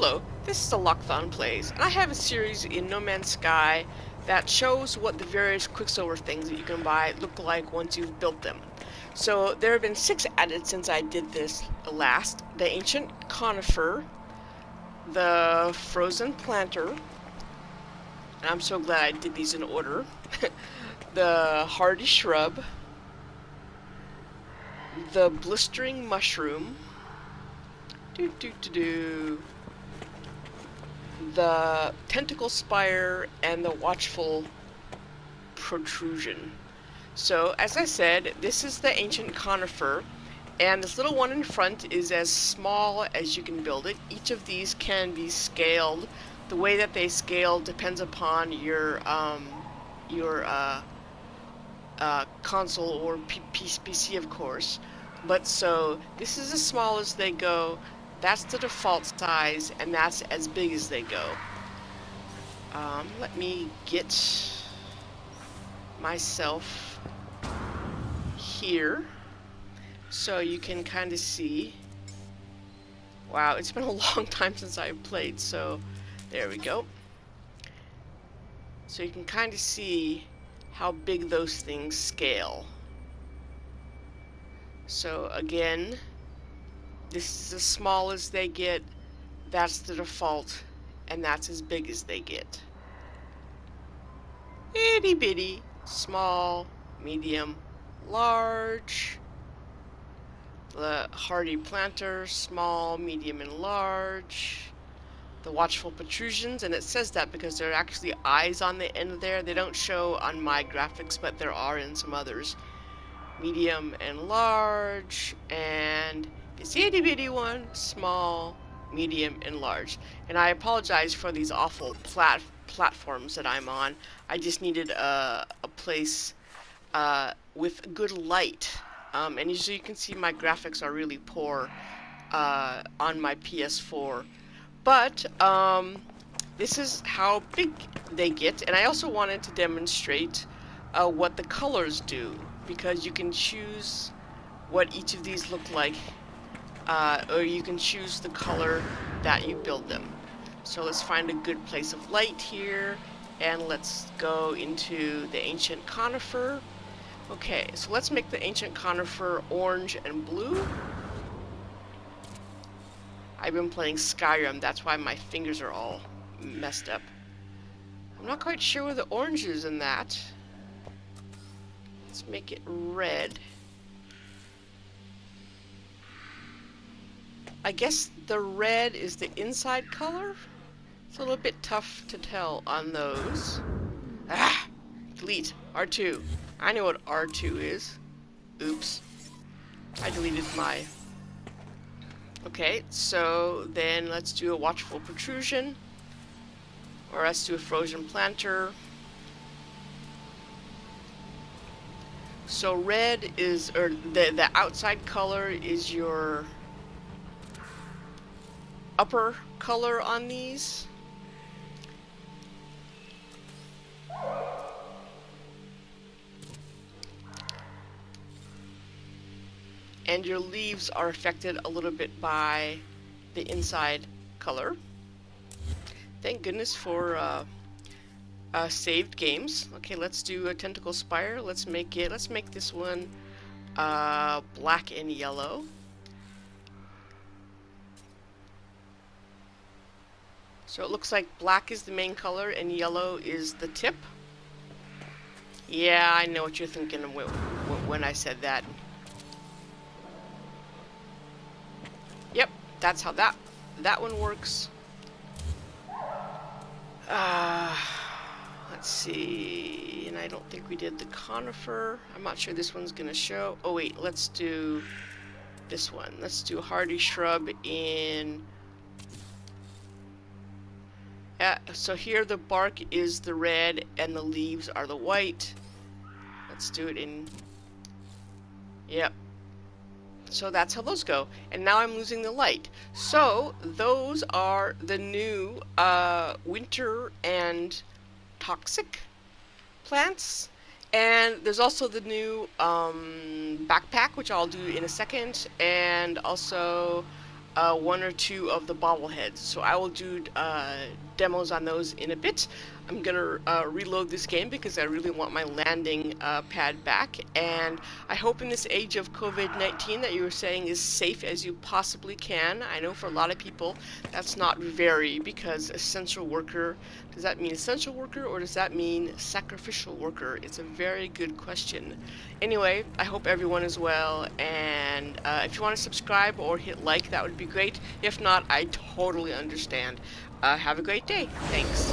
Hello, this is Allochthon Plays, and I have a series in No Man's Sky that shows what the various Quicksilver things that you can buy look like once you've built them. So there have been six added since I did this last. The Ancient Conifer, the Frozen Planter, and I'm so glad I did these in order, the Hardy Shrub, the Blistering Mushroom, do do do do the tentacle spire and the watchful protrusion. So, as I said, this is the ancient conifer, and this little one in front is as small as you can build it. Each of these can be scaled. The way that they scale depends upon your um, your uh, uh, console or P PC, of course. But so this is as small as they go. That's the default size, and that's as big as they go. Um, let me get myself here so you can kind of see. Wow, it's been a long time since I've played, so there we go. So you can kind of see how big those things scale. So again, this is as small as they get. That's the default. And that's as big as they get. Itty bitty, small, medium, large. The hardy planter, small, medium, and large. The watchful protrusions, and it says that because there are actually eyes on the end there. They don't show on my graphics, but there are in some others. Medium and large, and it's the itty bitty one, small, medium, and large. And I apologize for these awful plat platforms that I'm on. I just needed a, a place uh, with good light. Um, and as you can see, my graphics are really poor uh, on my PS4. But um, this is how big they get. And I also wanted to demonstrate uh, what the colors do. Because you can choose what each of these look like uh, or you can choose the color that you build them. So let's find a good place of light here, and let's go into the ancient conifer. Okay, so let's make the ancient conifer orange and blue. I've been playing Skyrim, that's why my fingers are all messed up. I'm not quite sure where the orange is in that. Let's make it red. I guess the red is the inside color? It's a little bit tough to tell on those. Ah! Delete. R2. I know what R2 is. Oops. I deleted my... Okay, so then let's do a watchful protrusion. Or let's do a frozen planter. So red is, or the, the outside color is your upper color on these. And your leaves are affected a little bit by the inside color. Thank goodness for uh, uh, saved games. Okay, let's do a tentacle spire. Let's make it. Let's make this one uh, black and yellow. So it looks like black is the main color and yellow is the tip. Yeah, I know what you're thinking when I said that. Yep, that's how that that one works. Uh, let's see, and I don't think we did the conifer. I'm not sure this one's gonna show. Oh wait, let's do this one. Let's do hardy shrub in uh, so here the bark is the red and the leaves are the white. Let's do it in... Yep. So that's how those go. And now I'm losing the light. So those are the new uh, winter and toxic plants. And there's also the new um, backpack, which I'll do in a second. And also uh, one or two of the bobbleheads. So I will do uh, demos on those in a bit. I'm gonna uh, reload this game because I really want my landing uh, pad back and I hope in this age of COVID-19 that you're saying is safe as you possibly can. I know for a lot of people that's not very because essential worker, does that mean essential worker or does that mean sacrificial worker? It's a very good question. Anyway, I hope everyone is well and uh, if you want to subscribe or hit like that would be great. If not, I totally understand. Uh, have a great day. Thanks.